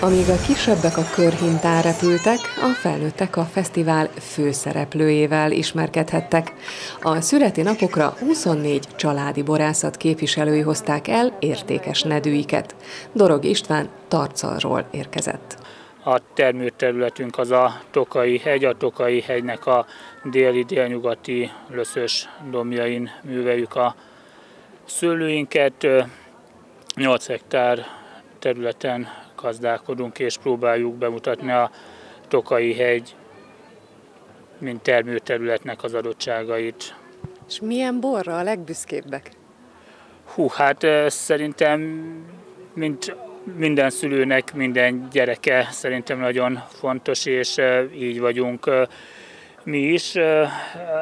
Amíg a kisebbek a körhintán repültek, a felnőttek a fesztivál főszereplőjével ismerkedhettek. A szüreti napokra 24 családi borászat képviselői hozták el értékes nedűiket. Dorog István Tarcalról érkezett. A termőterületünk az a Tokai hegy, a Tokai hegynek a déli-délnyugati löszös domjain műveljük a szőlőinket. 8 hektár területen gazdálkodunk és próbáljuk bemutatni a Tokai hegy, mint termőterületnek az adottságait. És milyen borra a legbüszkébbek? Hú, hát szerintem, mint minden szülőnek, minden gyereke szerintem nagyon fontos, és így vagyunk mi is.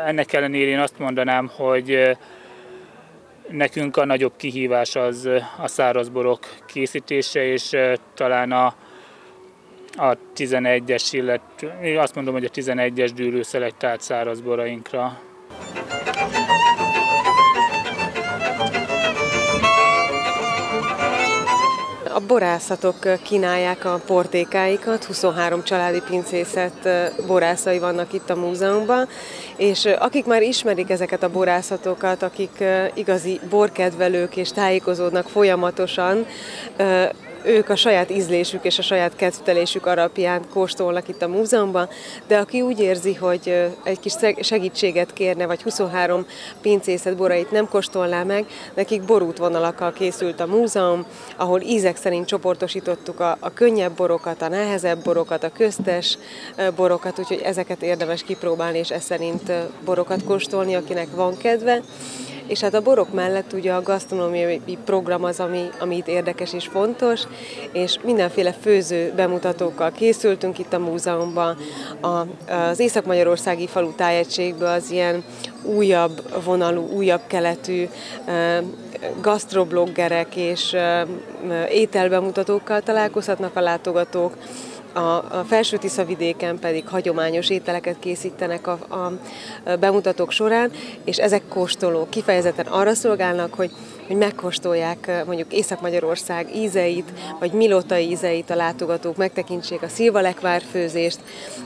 Ennek ellenére én azt mondanám, hogy nekünk a nagyobb kihívás az a szárazborok készítése, és talán a, a 11-es, illetve azt mondom, hogy a 11-es dűrő szelektált szárazborainkra. A borászatok kínálják a portékáikat, 23 családi pincészet borászai vannak itt a múzeumban, és akik már ismerik ezeket a borászatokat, akik igazi borkedvelők és tájékozódnak folyamatosan, ők a saját ízlésük és a saját kedvtelésük alapján kóstolnak itt a múzeumban, de aki úgy érzi, hogy egy kis segítséget kérne, vagy 23 pincészet borait nem kóstolná meg, nekik borútvonalakkal készült a múzeum, ahol ízek szerint csoportosítottuk a, a könnyebb borokat, a nehezebb borokat, a köztes borokat, úgyhogy ezeket érdemes kipróbálni, és ez szerint borokat kóstolni, akinek van kedve. És hát a borok mellett ugye a gasztronómiai program az, ami, ami itt érdekes és fontos, és mindenféle főző bemutatókkal készültünk itt a múzeumban. A, az Észak-Magyarországi falu tájegységből az ilyen újabb vonalú, újabb keletű gasztrobloggerek és ételbemutatókkal találkozhatnak a látogatók a, felső vidéken pedig hagyományos ételeket készítenek a, a bemutatók során, és ezek kóstolók kifejezetten arra szolgálnak, hogy hogy megkóstolják mondjuk Észak-Magyarország ízeit, vagy Milota ízeit a látogatók, megtekintsék a szilvalekvár főzést,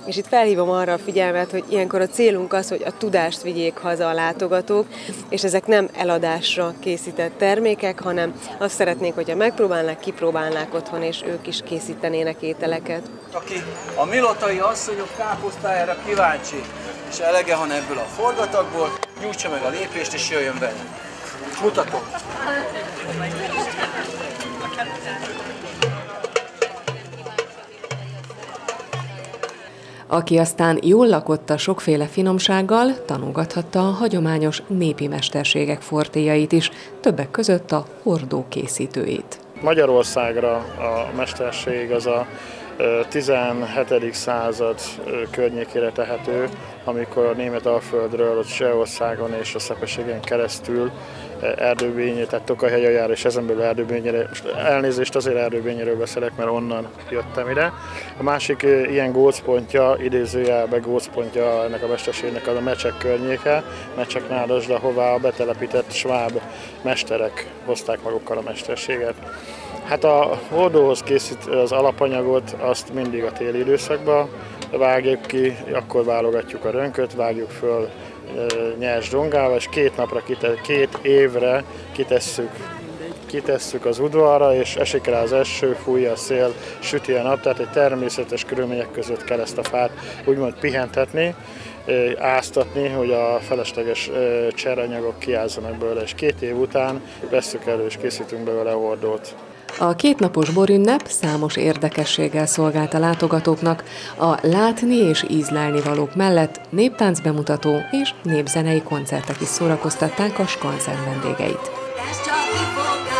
és itt felhívom arra a figyelmet, hogy ilyenkor a célunk az, hogy a tudást vigyék haza a látogatók, és ezek nem eladásra készített termékek, hanem azt szeretnék, hogyha megpróbálnák, kipróbálnák otthon, és ők is készítenének ételeket. Aki a milotai asszonyok káposztájára kíváncsi, és elege van ebből a forgatagból, nyújtsa meg a lépést, és jöjjön velünk. Mutatom. Aki aztán jól lakott a sokféle finomsággal, tanulgathatta a hagyományos népi mesterségek fortéjait is, többek között a hordó készítőit. Magyarországra a mesterség az a 17. század környékére tehető, amikor a német alföldről, ott Csehországon és a Szepeségen keresztül erdőbényé, tehát Tokajhelyajár és ezen belül erdőbényére, most elnézést azért erdőbényéről beszélek, mert onnan jöttem ide. A másik ilyen gócpontja, idézőjelbe gócpontja ennek a mesterségnek az a Mecsek környéke, Mecsek Nádasd, ahová a betelepített sváb mesterek hozták magukkal a mesterséget. Hát a hordóhoz készít az alapanyagot, azt mindig a téli időszakban vágjuk ki, akkor válogatjuk a rönköt, vágjuk föl nyers dongával, és két napra, két évre kitesszük kitesszük az udvarra, és esik rá az eső, fújja a szél, süti a nap, tehát egy természetes körülmények között kell ezt a fát úgymond pihentetni, áztatni, hogy a felesleges cseranyagok kiázzanak belőle, és két év után vesszük elő és készítünk belőle hordót. A kétnapos borünnep számos érdekességgel szolgált a látogatóknak, a látni és ízlelni valók mellett néptánc bemutató és népzenei koncertek is szórakoztatták a skanzen vendégeit. kifogás.